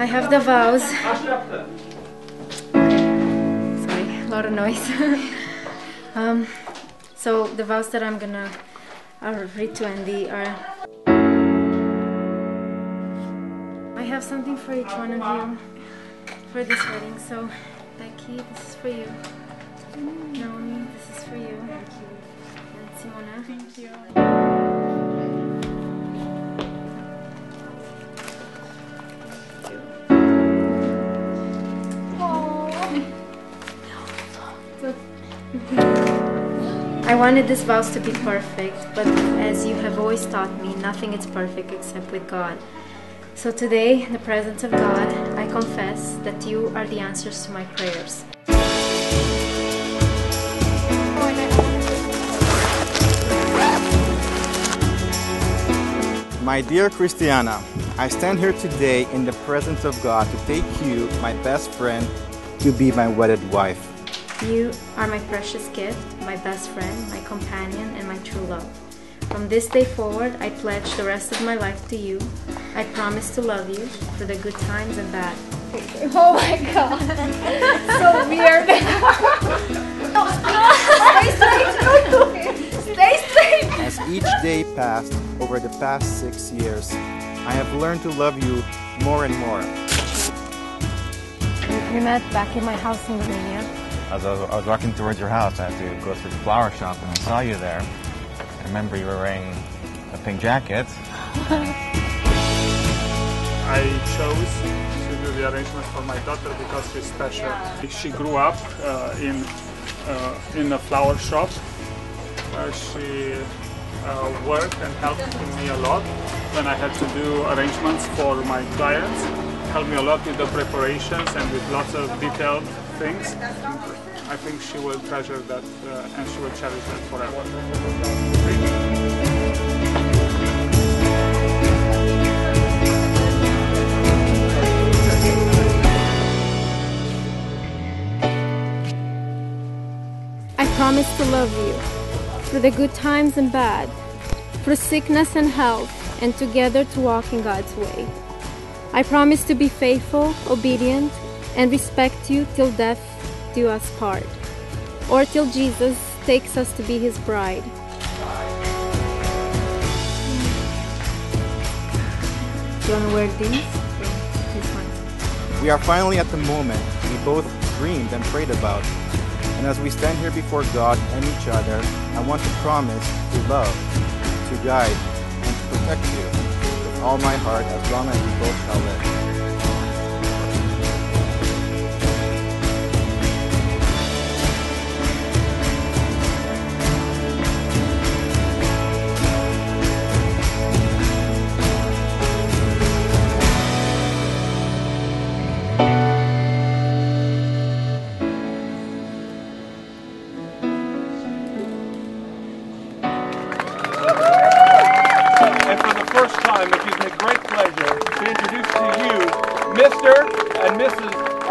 I have the vows. Sorry, a lot of noise. um, so the vows that I'm gonna read to Andy are. I have something for each one of you for this wedding. So, Becky, this is for you. Naomi, this is for you. Thank you. And Simona. Thank you. I wanted this vows to be perfect, but as you have always taught me, nothing is perfect except with God. So today, in the presence of God, I confess that you are the answers to my prayers. My dear Christianna, I stand here today in the presence of God to take you, my best friend, to be my wedded wife. You are my precious gift, my best friend, my companion, and my true love. From this day forward, I pledge the rest of my life to you. I promise to love you for the good times and bad. Oh my god. so weird. Stay straight. Stay straight. As each day passed over the past six years, I have learned to love you more and more. We met back in my house in Romania. As I was, I was walking towards your house, I had to go through the flower shop and I saw you there. I remember you were wearing a pink jacket. I chose to do the arrangements for my daughter because she's special. She grew up uh, in uh, in a flower shop she uh, worked and helped me a lot when I had to do arrangements for my clients. Helped me a lot with the preparations and with lots of detailed things. I think she will treasure that uh, and she will cherish that forever. I promise to love you through the good times and bad, through sickness and health, and together to walk in God's way. I promise to be faithful, obedient, and respect you till death do us part, or till Jesus takes us to be his bride. Do you want to wear these? This one. We are finally at the moment we both dreamed and prayed about. And as we stand here before God and each other, I want to promise to love, to guide, and to protect you with all my heart as long as we both shall live.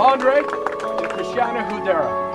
Andre and Christianna Hudera.